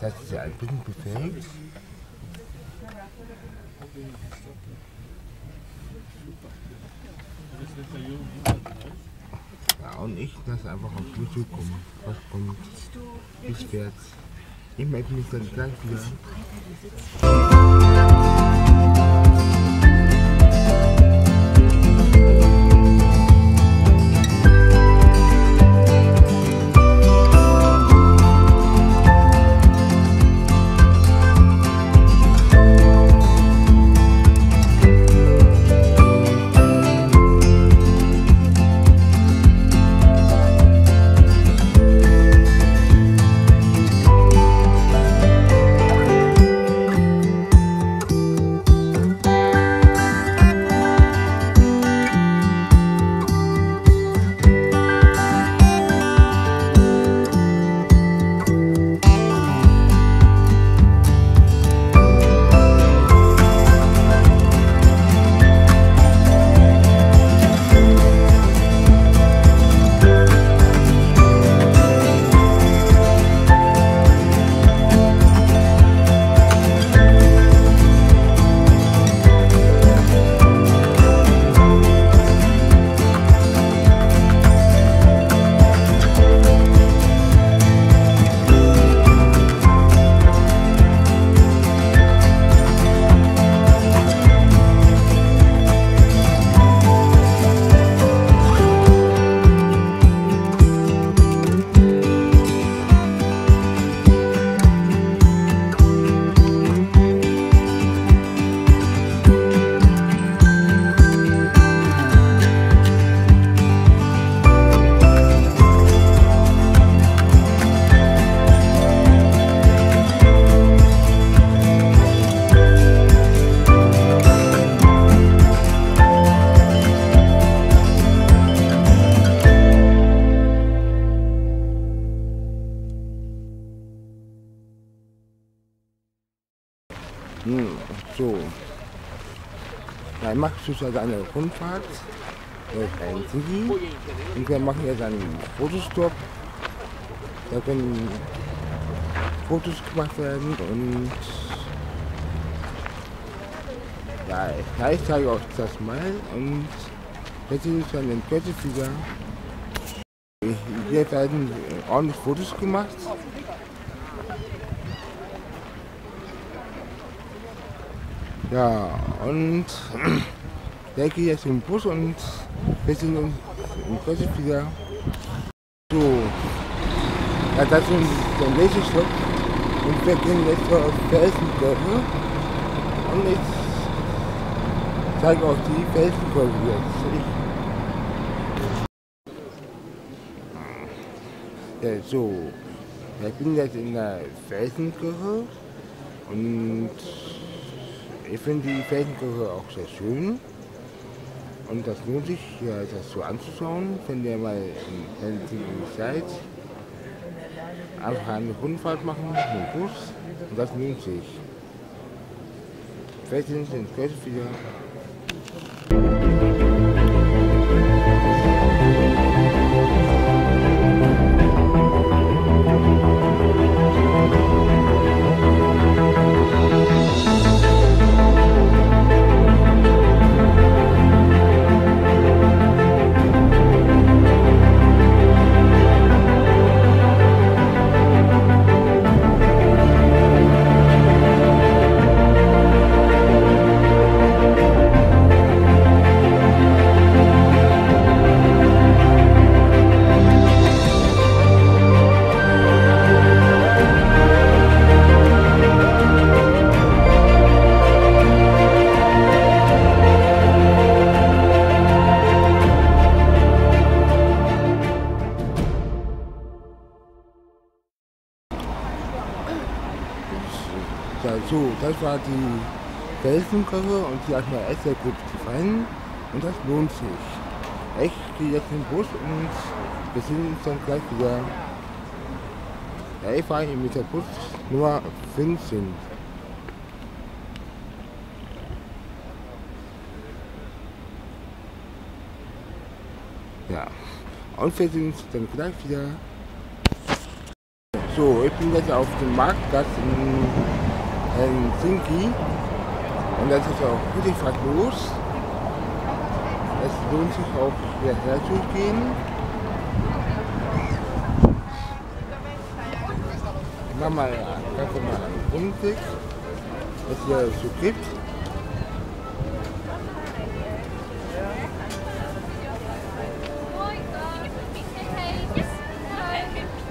das, ist ja ein bisschen befähigt. Ja, und ich lasse einfach auf mich zukommen. Was kommt, es fährt. Ich melde mich dann gleich wieder. Hm, so. Dann machst du ja deine Rundfahrt durch ein City und wir machen jetzt einen Fotostopp. Da können Fotos gemacht werden und ja, ich zeige euch das mal und jetzt ist es dann in wieder. Hier werden ordentlich Fotos gemacht. Ja, und der geht jetzt im Bus und wir sind uns im Kürze wieder. So, ja, das ist der nächste Stopp. Und wir gehen jetzt zur Felsenkurve und ich zeige euch die Felsenkurve jetzt. Ich ja, so, ich bin jetzt in der Felsenkurve und ich finde die Felsenkurve auch sehr schön. Und das lohnt sich, ja, das so anzuschauen, wenn ihr mal in Helsinki seid. Einfach eine Rundfahrt machen mit dem Bus und das lohnt sich. Vielleicht sind Kürze wieder. Die Felsenkurve und die hat mir echt sehr gut gefallen und das lohnt sich. Ich gehe jetzt in den Bus und wir sehen uns dann gleich wieder. Ja, ich fahre mit der Bus Nummer 15. Ja. Und wir sehen uns dann gleich wieder. So, ich bin jetzt auf dem Marktplatz in Helsinki. Und das ist auch wirklich was. Es lohnt sich auch hierher zu gehen. Mach mal ganz mal einen Rundweg, was hier so gibt.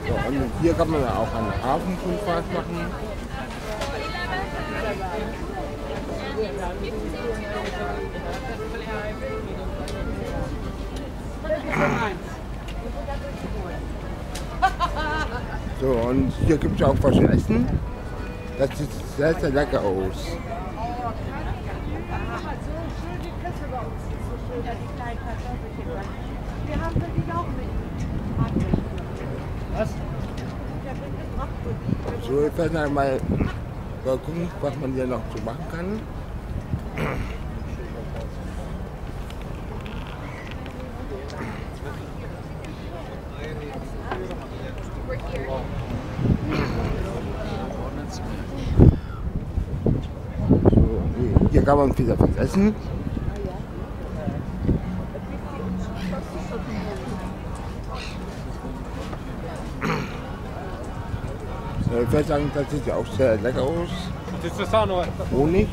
So, und hier kann man auch eine Hafenrundfahrt machen. So, und hier gibt es auch was zu essen. Das sieht sehr, sehr lecker aus. Wir haben wirklich auch mit. Was? So, ich werde einmal mal gucken, was man hier noch so machen kann. So, hier kann man wieder was essen. Ja, Ich würde sagen, das sieht ja auch sehr lecker aus. This is on what? Honig.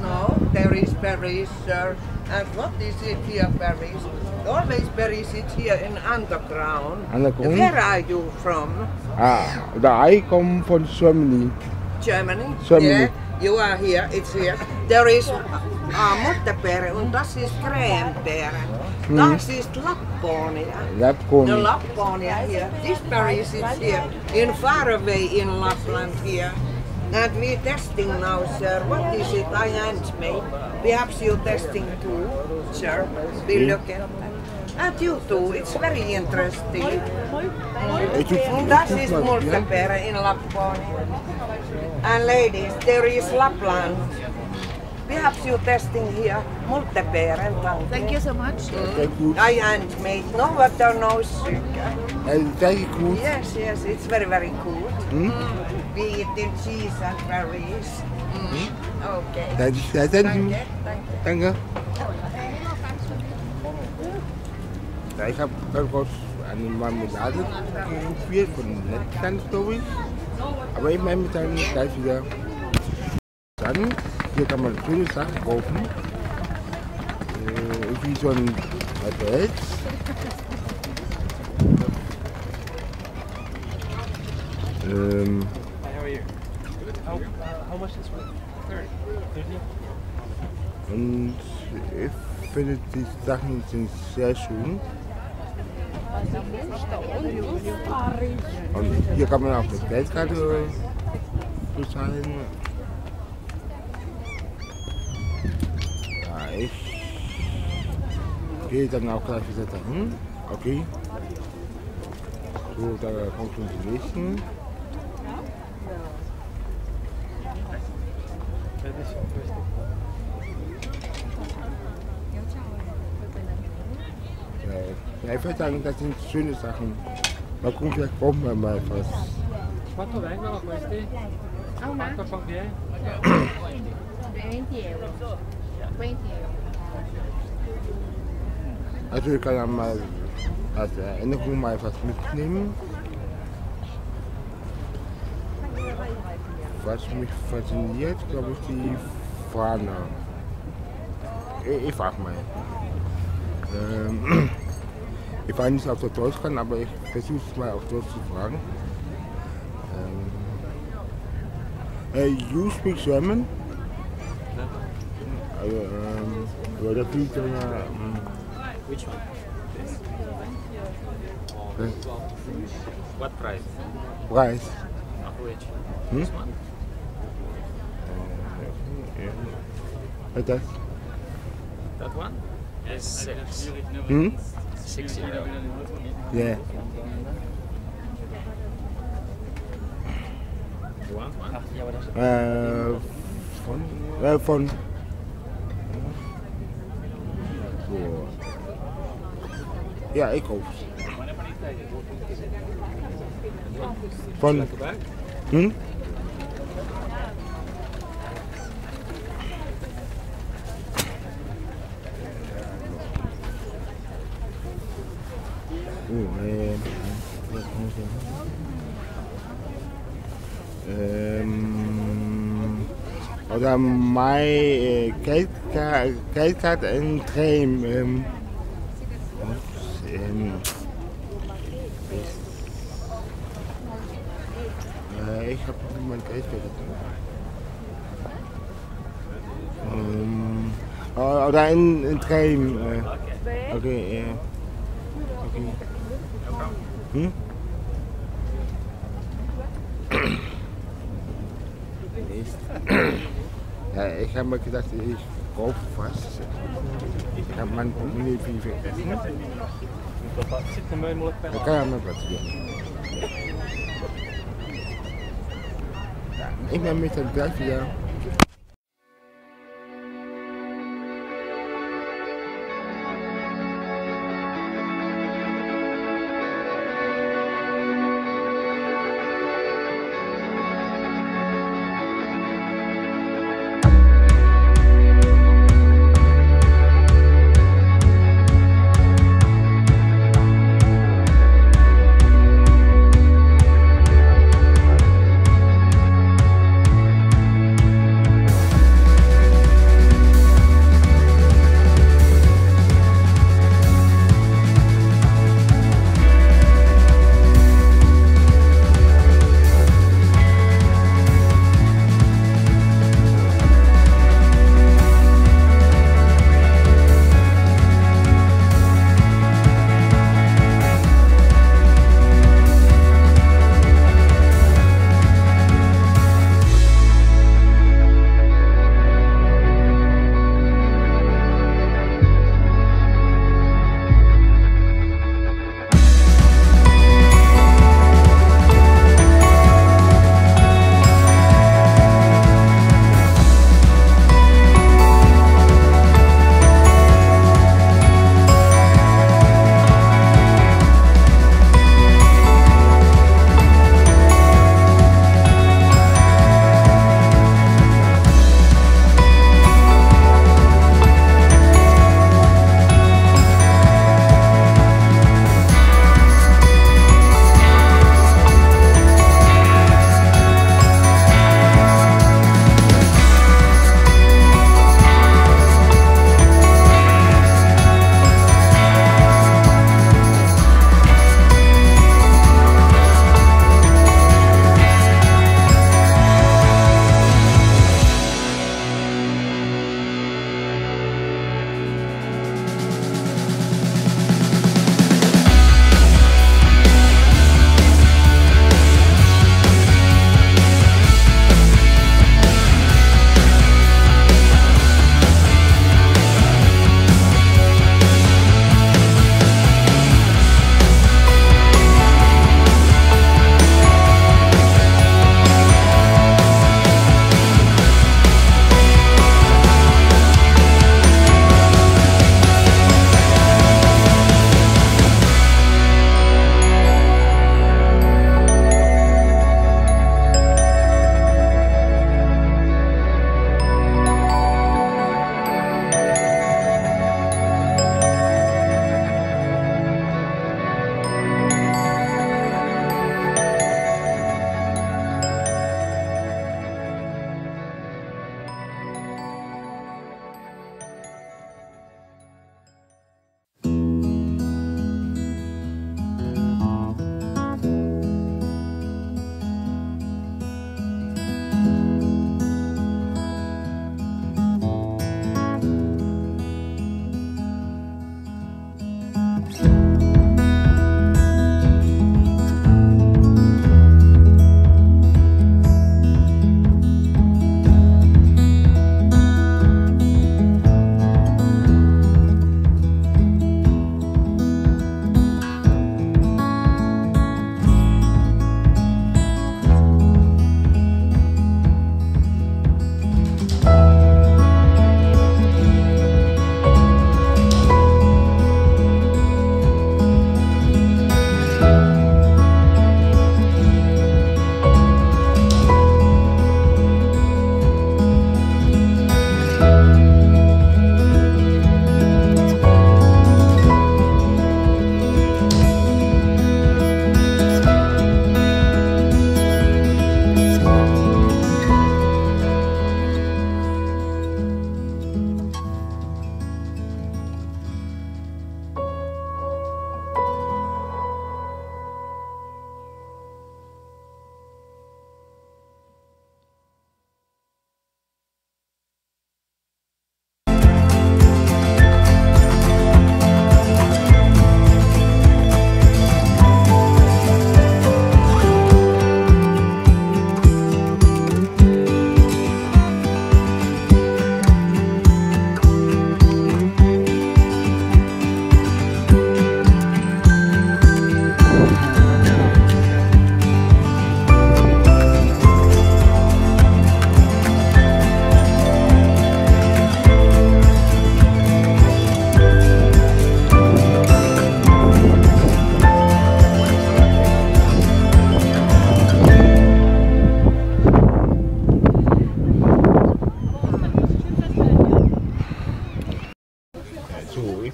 No, there is berries, sir. And what is it here, berries? Always berries it here in underground. Underground? Where are you from? Ah, der Ei kommt von Germany. Germany? Germany. Yeah, you are here, it's here. There is uh, Mottepeere und das ist Krähenbeere. Das ist Lapponia. Lapponia. The Lapponia here. This berries is here, in far away in Lapland here. And we're testing now, sir. What is it? I handmade. Perhaps you're testing too, sir. We look at that. And you too. It's very interesting. Ich tue- Mm, Das is tue mal. Multepere in Lapponia. And ladies, there is Lapland. Perhaps you testing here Multepere and Thank you so much. Sehr gut. I handmade. No water, no sugar. Äh, Sehr gut. Yes, yes, it's very, very good. Hm? We eat in cheese and berries. Mm. Okay. Das ist sehr, sehr gut. Danke, danke. Danke. Ja, ich habe daraus eine Marmelade probiert von Lettland, glaube ich. Aber ich meine mit dann gleich wieder. Dann, hier kann man schöne Sachen kaufen. Äh, irgendwie so ein Baguette. Ähm, How are you? Good. How, uh, how much is it? 30. 30? und ich finde, die Sachen sind sehr schön. Und hier kann man auch mit Geldkarte bezahlen. Ja, ich gehe dann auch gleich wieder dahin. Okay. So, da kommt schon die nächsten. Ja, ja, ich würde sagen, das sind schöne Sachen. Mal gucken, vielleicht brauchen wir mal was. Quanto vengono questi? Quanto conviene? 20 euro. 20 euro. Also ich kann ja mal als Erinnerung mal was mitnehmen. Was mich fasziniert, glaube ich, die Fahne. Ich, ich frage mal. Ähm, ich weiß nicht, ob das Deutsch kann, aber ich versuche es mal auf Deutsch zu fragen. Ähm, äh, you speak German? Also, ähm, oder viel so eine, ähm, Which one? This? äh, What price? Preis. Of which? Hm? This one? Äh, das. That one? Is six. Hm? Six euro. Ja. You want one? Ja, aber das Äh, Ja, ik ook. Van... Hm? Oeh, ehm, eh... Wat kan ik zeggen? Oder mein Geldkarte in Tränen. Ik äh, ich habe mein Geld ähm, ja ein, ein ja okay, äh, okay. Hm? Ja, ich habe mir gedacht, ich brauche was. Ich heb mijn nicht viel. Sitten möi mulle pelaa. No käy möpöt Ihme miten täytyy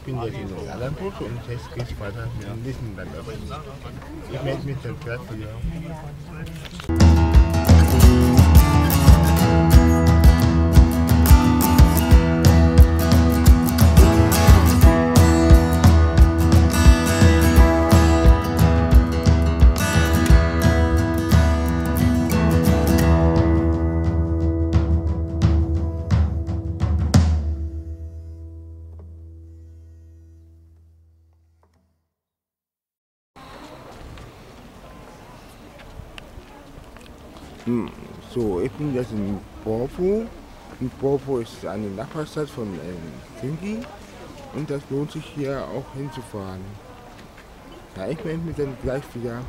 ich bin jetzt in Alanburg und jetzt geht's weiter in Lichtenberg. Ich melde mich dann gleich wieder. Ich bin jetzt in Borpo. Und Borpo ist eine Nachbarstadt von Helsinki. Und das lohnt sich hier auch hinzufahren. Ja, ich melde mich dann gleich wieder.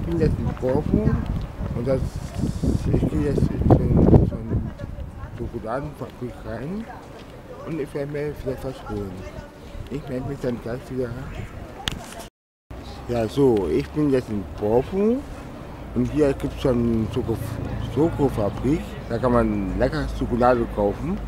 Ich bin jetzt in Korfu und das, ich gehe jetzt in so eine Schokoladenfabrik rein und ich werde mir vielleicht was holen. Ich melde mich dann gleich wieder. Ja, so, ich bin jetzt in Korfu und hier gibt es schon eine Schoko Schokofabrik. Da kann man lecker Schokolade kaufen.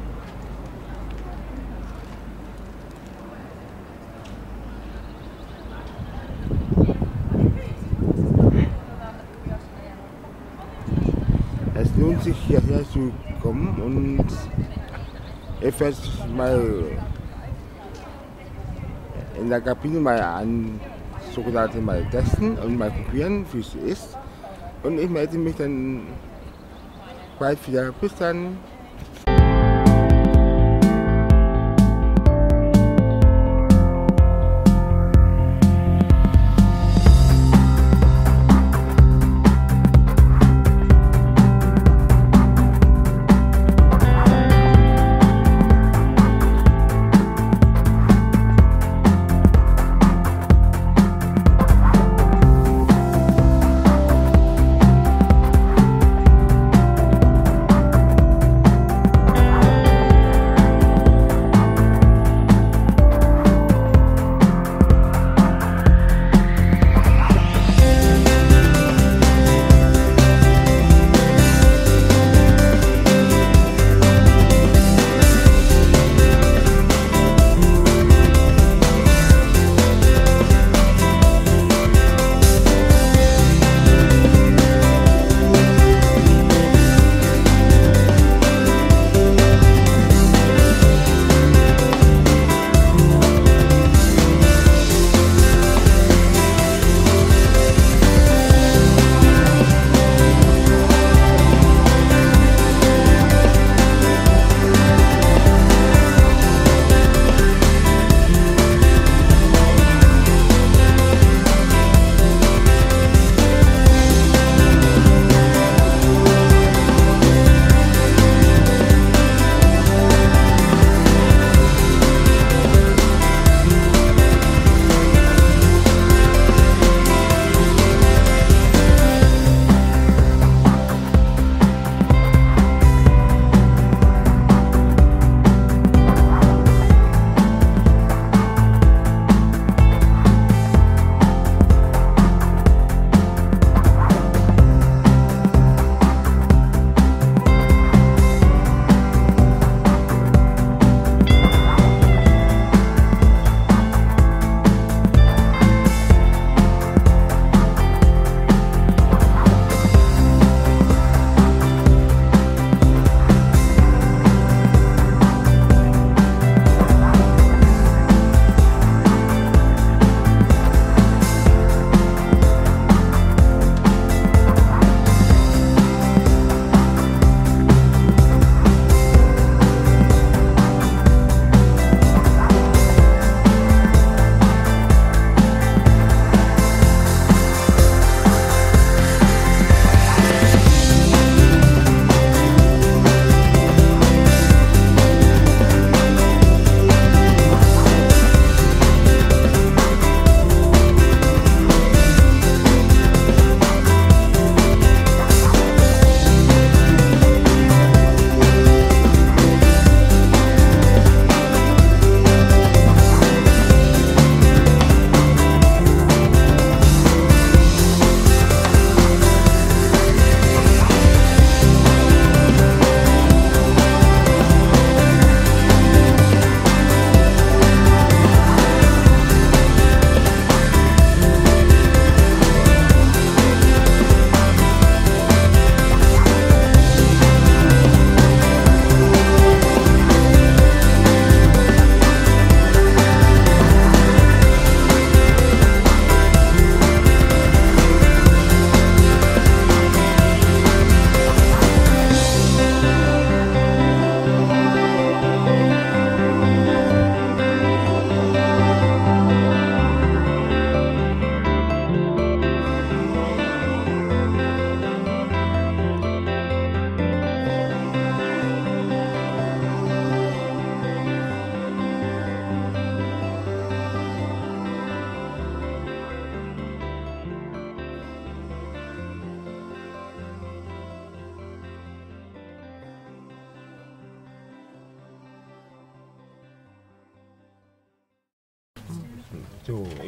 Es lohnt sich hierher zu kommen und ich werde mal in der Kabine mal an Schokolade mal testen und mal probieren, wie es ist. Und ich melde mich dann bald wieder. Bis dann.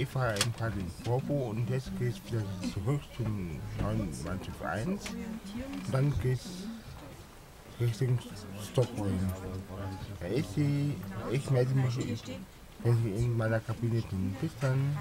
Ich fahre eben gerade in Vorbo und jetzt es wieder zurück zum 951 und dann geht es Richtung Stockholm. Sie, ich melde mich, wenn ich in meiner Kabine bin. Bis dann.